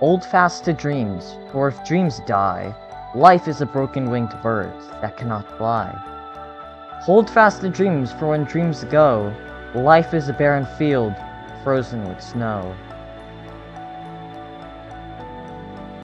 Hold fast to dreams, for if dreams die, life is a broken winged bird that cannot fly. Hold fast to dreams, for when dreams go, life is a barren field frozen with snow.